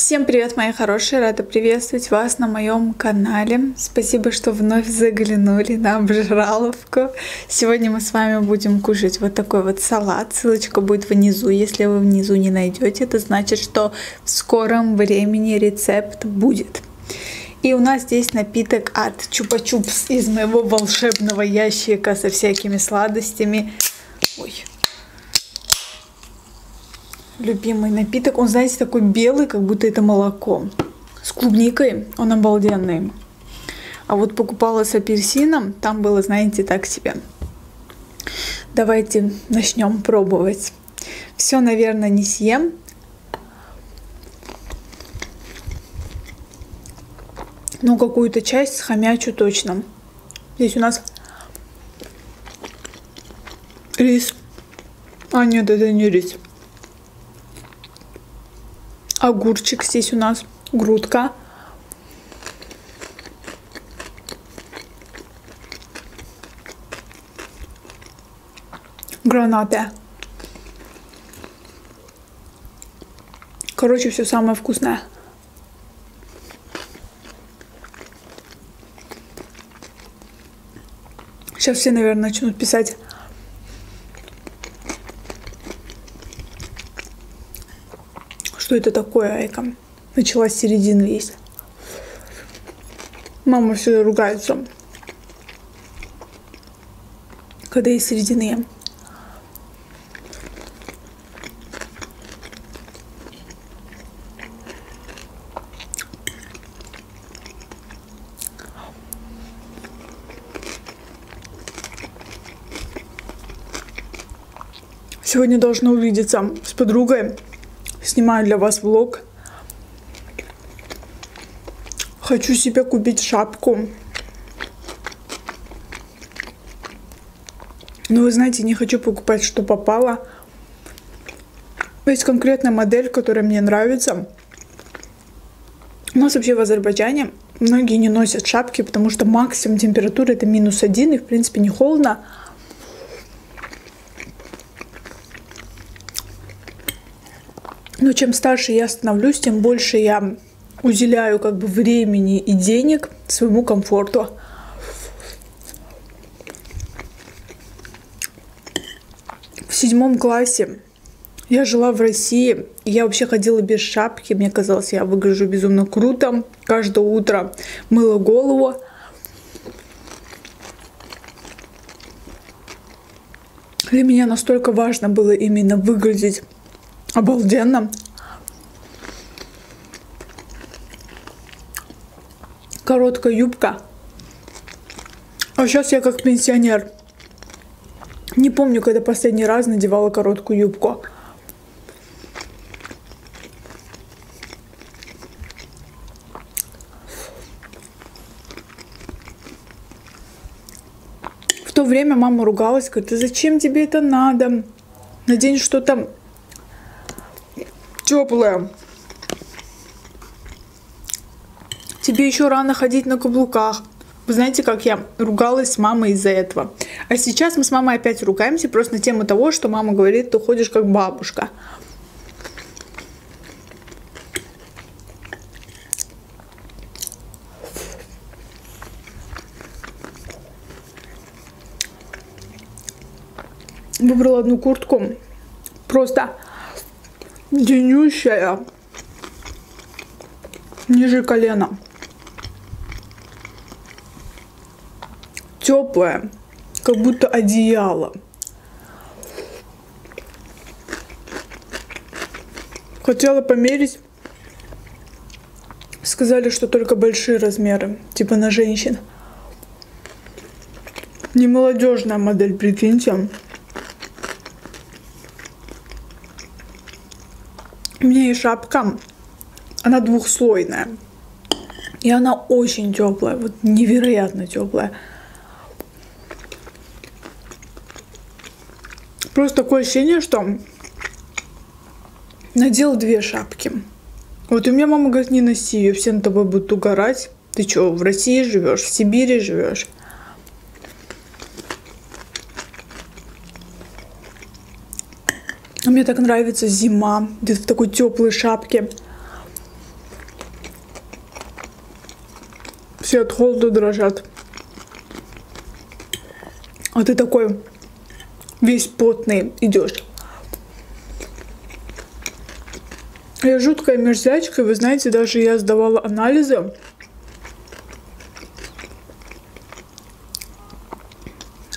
Всем привет, мои хорошие! Рада приветствовать вас на моем канале. Спасибо, что вновь заглянули на обжираловку. Сегодня мы с вами будем кушать вот такой вот салат. Ссылочка будет внизу. Если вы внизу не найдете, это значит, что в скором времени рецепт будет. И у нас здесь напиток от Чупа-Чупс из моего волшебного ящика со всякими сладостями. Ой, любимый напиток. Он, знаете, такой белый, как будто это молоко. С клубникой он обалденный. А вот покупала с апельсином, там было, знаете, так себе. Давайте начнем пробовать. Все, наверное, не съем. Но какую-то часть схомячу точно. Здесь у нас рис. А, нет, это не рис огурчик здесь у нас, грудка. Гранаты. Короче, все самое вкусное. Сейчас все, наверное, начнут писать Что это такое, Айка? Начала с середины есть. Мама всегда ругается, когда есть середины. Сегодня должна увидеться с подругой снимаю для вас влог. Хочу себе купить шапку. Но вы знаете, не хочу покупать, что попало. Есть конкретная модель, которая мне нравится. У нас вообще в Азербайджане многие не носят шапки, потому что максимум температуры это минус один, и в принципе не холодно. Но чем старше я становлюсь, тем больше я уделяю как бы времени и денег своему комфорту. В седьмом классе я жила в России, я вообще ходила без шапки, мне казалось, я выгляжу безумно круто. Каждое утро мыла голову. Для меня настолько важно было именно выглядеть Обалденно. Короткая юбка. А сейчас я как пенсионер. Не помню, когда последний раз надевала короткую юбку. В то время мама ругалась, говорит, зачем тебе это надо? Надень что-то теплая. Тебе еще рано ходить на каблуках. Вы знаете, как я ругалась с мамой из-за этого. А сейчас мы с мамой опять ругаемся просто на тему того, что мама говорит, ты ходишь как бабушка. Выбрала одну куртку. Просто длиннющая, ниже колена. Теплая, как будто одеяло. Хотела померить. Сказали, что только большие размеры, типа на женщин. Не молодежная модель, прикиньте. Есть шапка, она двухслойная. И она очень теплая, вот невероятно теплая. Просто такое ощущение, что надел две шапки. Вот у меня мама говорит, не носи ее, все на тобой будут угорать. Ты что, в России живешь, в Сибири живешь? Мне так нравится зима, где-то в такой теплой шапке. Все от холода дрожат. А ты такой весь потный идешь. Я жуткая мерзлячка, вы знаете, даже я сдавала анализы.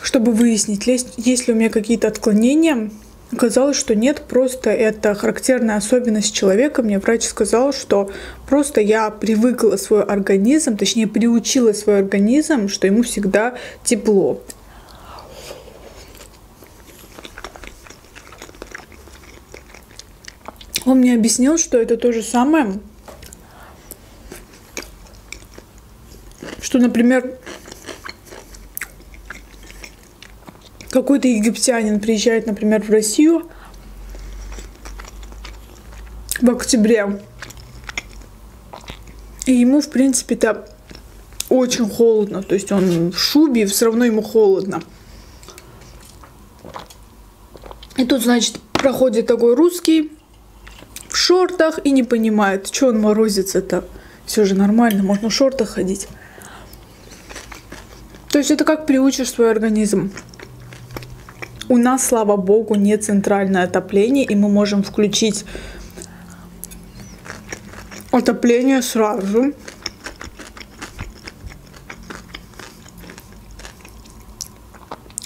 Чтобы выяснить, есть ли у меня какие-то отклонения Оказалось, что нет, просто это характерная особенность человека. Мне врач сказал, что просто я привыкла свой организм, точнее приучила свой организм, что ему всегда тепло. Он мне объяснил, что это то же самое, что, например, какой-то египтянин приезжает, например, в Россию в октябре, и ему, в принципе-то, очень холодно. То есть он в шубе, все равно ему холодно. И тут, значит, проходит такой русский, в шортах и не понимает, что он морозится-то. Все же нормально, можно в шортах ходить. То есть это как приучишь свой организм. У нас, слава богу, нет центральное отопление, и мы можем включить отопление сразу.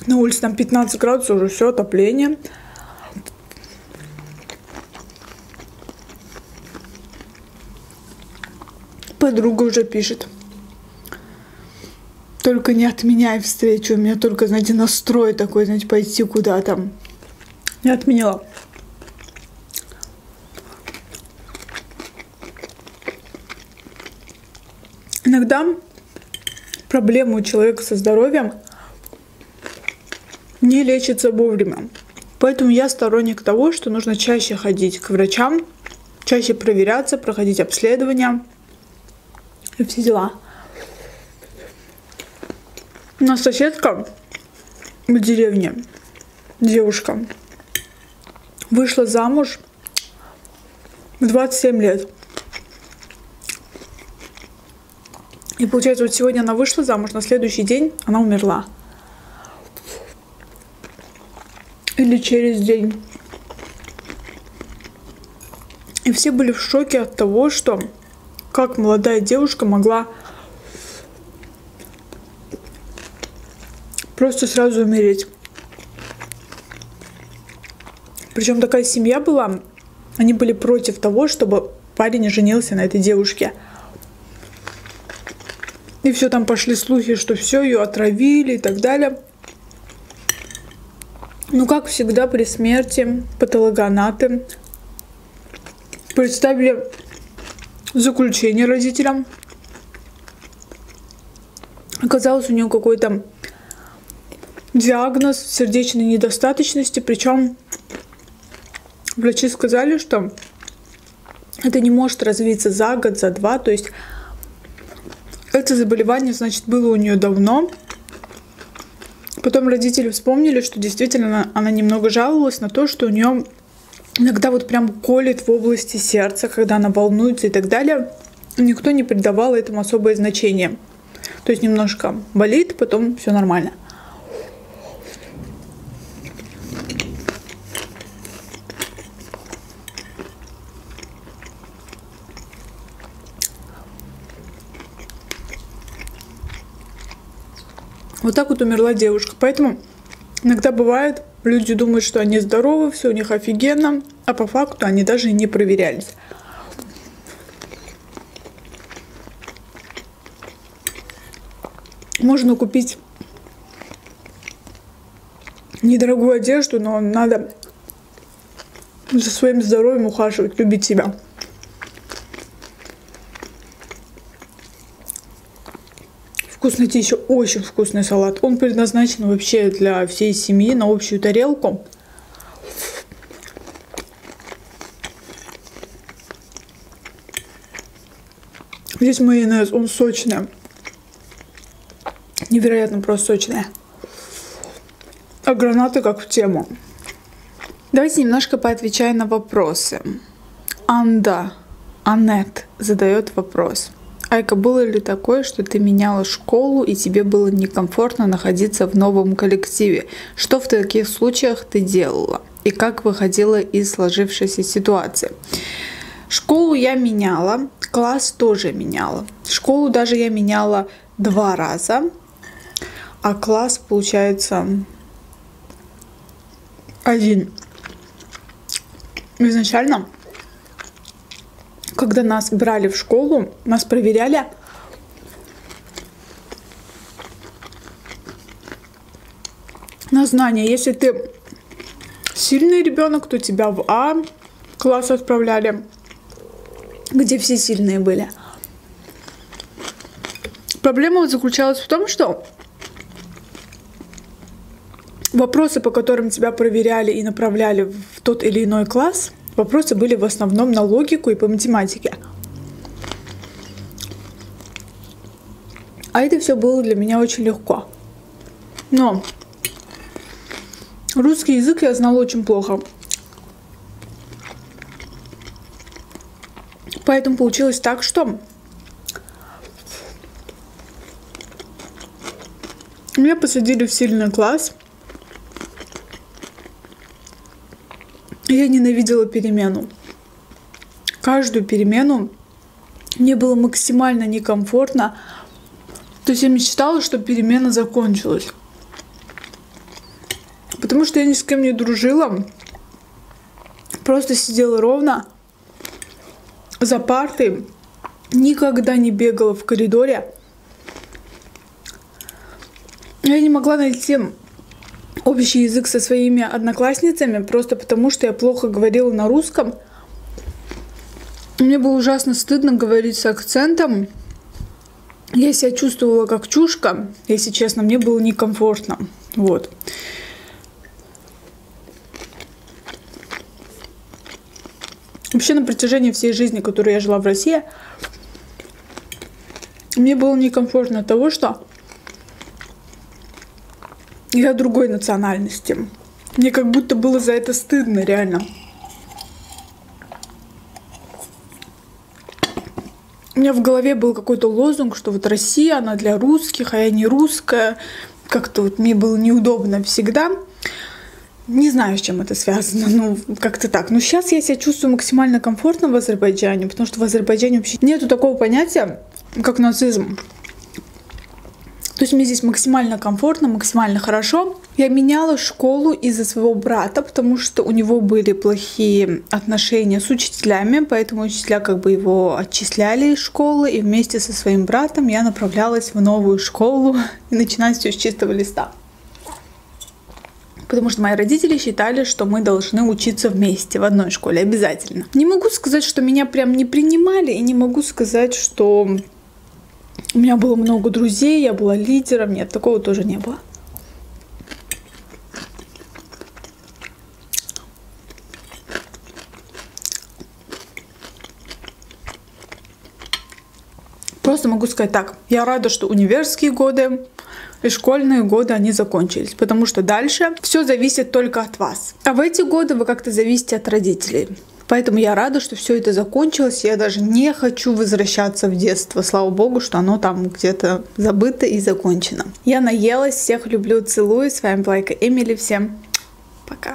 На улице там 15 градусов, уже все, отопление. подруга уже пишет. Только не отменяй встречу. У меня только, знаете, настрой такой, знаете, пойти куда-то. Не отменяла. Иногда проблемы у человека со здоровьем не лечатся вовремя. Поэтому я сторонник того, что нужно чаще ходить к врачам, чаще проверяться, проходить обследования – и все дела. У нас соседка в деревне, девушка, вышла замуж в 27 лет. И получается, вот сегодня она вышла замуж, на следующий день она умерла. Или через день. И все были в шоке от того, что как молодая девушка могла просто сразу умереть. Причем такая семья была, они были против того, чтобы парень женился на этой девушке. И все там пошли слухи, что все ее отравили и так далее. Ну, как всегда, при смерти патологоанаты представили заключение родителям. Оказалось, у нее какой-то диагноз сердечной недостаточности, причем врачи сказали, что это не может развиться за год, за два, то есть это заболевание, значит, было у нее давно. Потом родители вспомнили, что действительно она, немного жаловалась на то, что у нее иногда вот прям колет в области сердца, когда она волнуется и так далее. Никто не придавал этому особое значение. То есть немножко болит, потом все нормально. Вот так вот умерла девушка. Поэтому иногда бывает, Люди думают, что они здоровы, все у них офигенно, а по факту они даже не проверялись. Можно купить недорогую одежду, но надо за своим здоровьем ухаживать, любить себя. Вкуснотища, очень вкусный салат. Он предназначен вообще для всей семьи на общую тарелку. Здесь майонез, он сочный. Невероятно просто сочный. А гранаты как в тему. Давайте немножко поотвечаю на вопросы. Анда, Аннет задает вопрос. Айка, было ли такое, что ты меняла школу и тебе было некомфортно находиться в новом коллективе? Что в таких случаях ты делала? И как выходила из сложившейся ситуации? Школу я меняла, класс тоже меняла. Школу даже я меняла два раза, а класс, получается, один. Изначально когда нас брали в школу, нас проверяли на знания. Если ты сильный ребенок, то тебя в А класс отправляли, где все сильные были. Проблема заключалась в том, что вопросы, по которым тебя проверяли и направляли в тот или иной класс – Вопросы были в основном на логику и по математике. А это все было для меня очень легко. Но русский язык я знала очень плохо. Поэтому получилось так, что меня посадили в сильный класс – Я ненавидела перемену. Каждую перемену мне было максимально некомфортно. То есть я мечтала, чтобы перемена закончилась. Потому что я ни с кем не дружила. Просто сидела ровно за партой. Никогда не бегала в коридоре. Я не могла найти общий язык со своими одноклассницами, просто потому что я плохо говорила на русском. Мне было ужасно стыдно говорить с акцентом. Я себя чувствовала как чушка, если честно, мне было некомфортно. Вот. Вообще на протяжении всей жизни, которую я жила в России, мне было некомфортно от того, что я другой национальности. Мне как будто было за это стыдно, реально. У меня в голове был какой-то лозунг, что вот Россия, она для русских, а я не русская. Как-то вот мне было неудобно всегда. Не знаю, с чем это связано, ну, как-то так. Но сейчас я себя чувствую максимально комфортно в Азербайджане, потому что в Азербайджане вообще нету такого понятия, как нацизм. То есть мне здесь максимально комфортно, максимально хорошо. Я меняла школу из-за своего брата, потому что у него были плохие отношения с учителями, поэтому учителя как бы его отчисляли из школы, и вместе со своим братом я направлялась в новую школу и начинать все с чистого листа. Потому что мои родители считали, что мы должны учиться вместе в одной школе обязательно. Не могу сказать, что меня прям не принимали, и не могу сказать, что у меня было много друзей, я была лидером. Нет, такого тоже не было. Просто могу сказать так. Я рада, что универские годы и школьные годы, они закончились. Потому что дальше все зависит только от вас. А в эти годы вы как-то зависите от родителей. Поэтому я рада, что все это закончилось. Я даже не хочу возвращаться в детство. Слава богу, что оно там где-то забыто и закончено. Я наелась. Всех люблю, целую. С вами была Эмили. Всем пока.